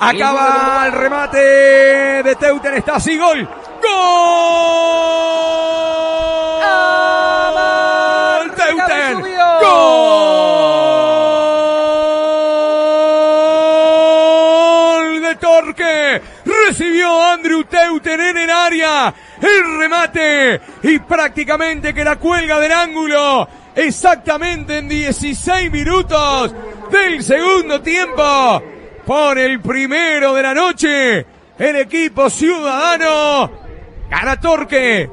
Acaba el remate de Teuten. Está así. Gol. ¡Gol! Teuten. ¡Gol! De Torque. Recibió Andrew Teuten en el área. El remate. Y prácticamente que la cuelga del ángulo. Exactamente en 16 minutos del segundo tiempo. Pone el primero de la noche. El equipo ciudadano. Gana Torque.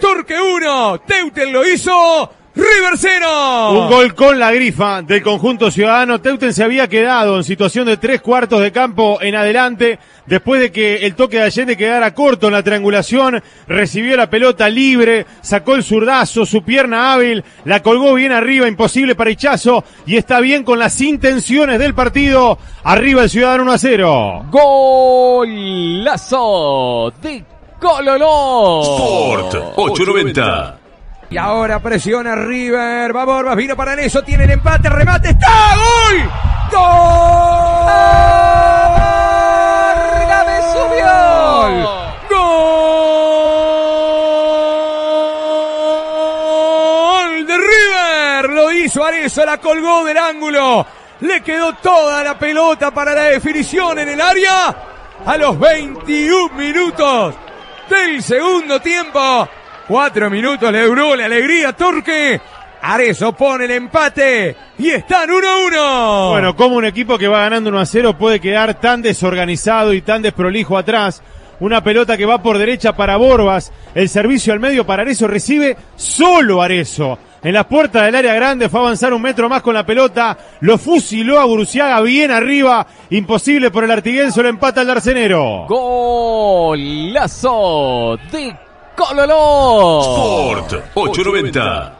Torque 1. Teuten lo hizo. River 0. Un gol con la grifa del conjunto ciudadano. Teuten se había quedado en situación de tres cuartos de campo en adelante. Después de que el toque de Allende quedara corto en la triangulación, recibió la pelota libre, sacó el zurdazo, su pierna hábil, la colgó bien arriba, imposible para Hichazo, y está bien con las intenciones del partido. Arriba el Ciudadano 1 a 0. Golazo de Cololó. Sport 890. Y ahora presiona River. Va Borbas, vino para eso, tiene el empate, remate, está. ¡Gol! ¡Gol! ¡Gol de River! Lo hizo Arezzo, la colgó del ángulo. Le quedó toda la pelota para la definición en el área. A los 21 minutos del segundo tiempo. Cuatro minutos le duró la alegría Torque. Arezzo pone el empate y están 1-1. Bueno, como un equipo que va ganando 1 a 0 puede quedar tan desorganizado y tan desprolijo atrás. Una pelota que va por derecha para Borbas. El servicio al medio para Arezo recibe solo Arezo. En la puerta del área grande fue a avanzar un metro más con la pelota. Lo fusiló a Guruciaga bien arriba. Imposible por el artiguenso. Lo empata el Darcenero. Golazo de Cololó. Sport 890.